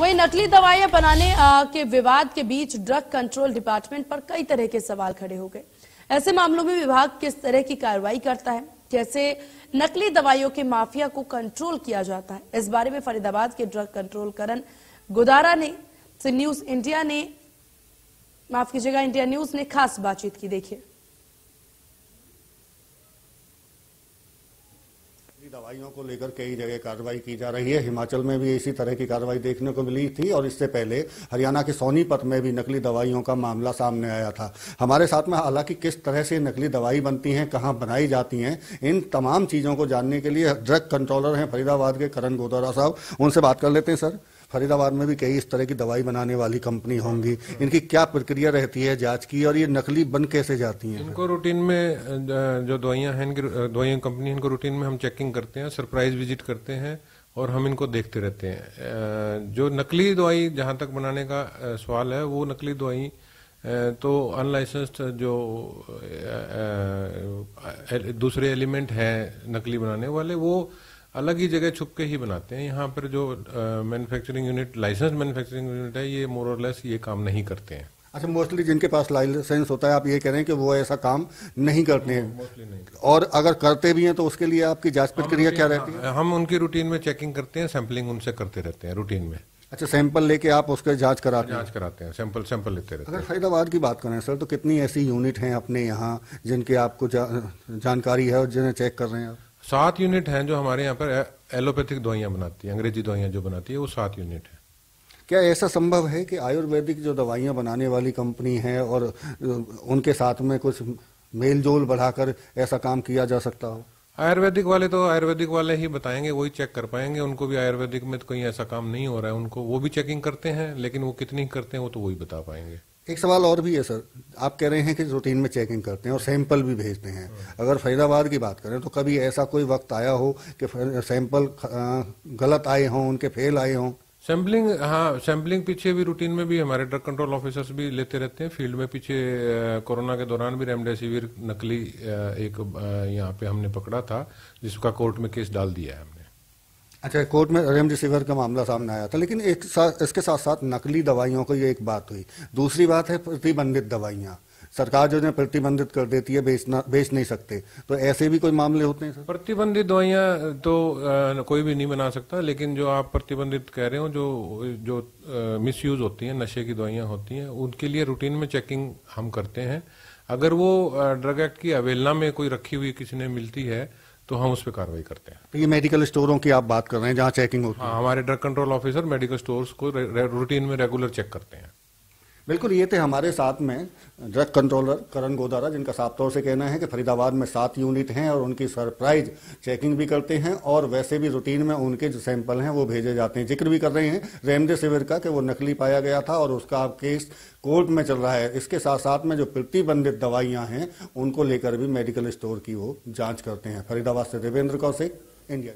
वहीं नकली दवाइयाँ बनाने के विवाद के बीच ड्रग कंट्रोल डिपार्टमेंट पर कई तरह के सवाल खड़े हो गए। ऐसे मामलों में विभाग किस तरह की कार्रवाई करता है? कैसे नकली दवाइयों के माफिया को कंट्रोल किया जाता है? इस बारे में फरीदाबाद के ड्रग कंट्रोल करण गुदारा ने न्यूज़ इंडिया ने, माफ़ कीजिएगा, इंडिया न्यूज़ ने खास बातचीत की। देखिए। दवाइयों को लेकर कई जगह कार्रवाई की जा रही है। हिमाचल में भी इसी तरह की कार्रवाई देखने को मिली थी और इससे पहले हरियाणा के सोनीपत में भी नकली दवाइयों का मामला सामने आया था। हमारे साथ में हालाँकि किस तरह से नकली दवाई बनती हैं, कहाँ बनाई जाती हैं, इन तमाम चीज़ों को जानने के लिए ड्रग कंट्रोलर हैं फरीदाबाद के करण गोदारा साहब। उनसे बात कर लेते हैं, सर। फरीदाबाद में भी कई इस तरह की दवाई बनाने वाली कंपनी होंगी। इनकी क्या प्रक्रिया रहती है जाँच की और ये नकली बन कैसे जाती हैं? इनको रूटीन में जो दवाइयाँ हैं, इनकी दवाइयाँ कंपनी इनको रूटीन में हम चेकिंग करते हैं, सरप्राइज़ विज़िट करते हैं और हम इनको देखते रहते हैं। जो नकली दवाई जहाँ तक बनाने का सवाल है, वो नकली दवाई तो अनलाइसेंस्ड जो दूसरे एलिमेंट हैं नकली बनाने वाले, वो अलग ही जगह छुप के ही बनाते हैं। यहाँ पर जो manufacturing unit license manufacturing unit है ये मोर और लेस ये काम नहीं करते हैं। अच्छा मोस्टली जिनके पास लाइसेंस होता है आप ये कह रहे हैं कि वो ऐसा काम नहीं करते हैं। मोस्टली नहीं करते। और अगर करते भी हैं तो उसके लिए आपकी जाँच प्रक्रिया क्या रहती है? हम उनकी रूटीन में चेकिंग करते हैं सैंपलिंग उनसे करते रहते हैं रूटीन में। अच्छा सैंपल लेके आप उसके जाँच कराते हैं? जाँच कराते हैं सैंपल सैंपल लेते रहते हैं। अगर फरीदाबाद की बात करें सर तो कितनी ऐसी यूनिट हैं अपने यहाँ जिनकी आपको जा, जानकारी है और जिन्हें चेक कर रहे हैं आप? सात यूनिट हैं जो हमारे यहाँ पर एलोपैथिक दवाइयाँ बनाती है अंग्रेज़ी दवाइयाँ जो बनाती है वो सात यूनिट है। क्या ऐसा संभव है कि आयुर्वेदिक जो दवाइयाँ बनाने वाली कंपनी है और उनके साथ में कुछ मेल जोल बढ़ाकर ऐसा काम किया जा सकता हो? आयुर्वेदिक वाले तो आयुर्वेदिक वाले ही बताएँगे वही चेक कर पाएँगे। उनको भी आयुर्वेदिक में तो कहीं ऐसा काम नहीं हो रहा है उनको वो भी चेकिंग करते हैं लेकिन वो कितनी करते हैं वो तो वही बता पाएँगे। एक सवाल और भी है सर। आप कह रहे हैं कि रूटीन में चेकिंग करते हैं और सैंपल भी भेजते हैं। अगर फरीदाबाद की बात करें तो कभी ऐसा कोई वक्त आया हो कि सैंपल गलत आए हों उनके फेल आए हों? सैम्पलिंग हाँ सैम्पलिंग पीछे भी रूटीन में भी हमारे ड्रग कंट्रोल ऑफिसर्स भी लेते रहते हैं। फ़ील्ड में पीछे कोरोना के दौरान भी रेमडेसिविर नकली एक यहाँ पे हमने पकड़ा था जिसका कोर्ट में केस डाल दिया है हमने। अच्छा कोर्ट में रेमडेसिविर का मामला सामने आया था लेकिन एक साथ इसके साथ साथ नकली दवाइयों को ये एक बात हुई। दूसरी बात है प्रतिबंधित दवाइयाँ। सरकार जो है प्रतिबंधित कर देती है बेचना बेच नहीं सकते। तो ऐसे भी कोई मामले होते हैं प्रतिबंधित दवाइयाँ तो आ, कोई भी नहीं बना सकता लेकिन जो आप प्रतिबंधित कह रहे हो जो जो मिस यूज़ होती हैं नशे की दवाइयाँ होती हैं उनके लिए रूटीन में चेकिंग हम करते हैं। अगर वो ड्रग एक्ट की अवेलना में कोई रखी हुई किसी ने मिलती है तो हम उस पर कार्रवाई करते हैं। ये मेडिकल स्टोरों की आप बात कर रहे हैं जहाँ चेकिंग होती है। हाँ हमारे drug control officer medical stores को रूटीन में रेगुलर चेक करते हैं। बिल्कुल, ये थे हमारे साथ में ड्रग कंट्रोलर करण गोदारा, जिनका साफ़ तौर से कहना है कि फरीदाबाद में सात यूनिट हैं और उनकी सरप्राइज़ चेकिंग भी करते हैं और वैसे भी रूटीन में उनके जो सैंपल हैं वो भेजे जाते हैं। ज़िक्र भी कर रहे हैं रेमडेसिविर का कि वो नकली पाया गया था और उसका अब केस कोर्ट में चल रहा है। इसके साथ साथ में जो प्रतिबंधित दवाइयाँ हैं, उनको लेकर भी मेडिकल स्टोर की वो जाँच करते हैं। फरीदाबाद से देवेंद्र कौशिक, इंडिया।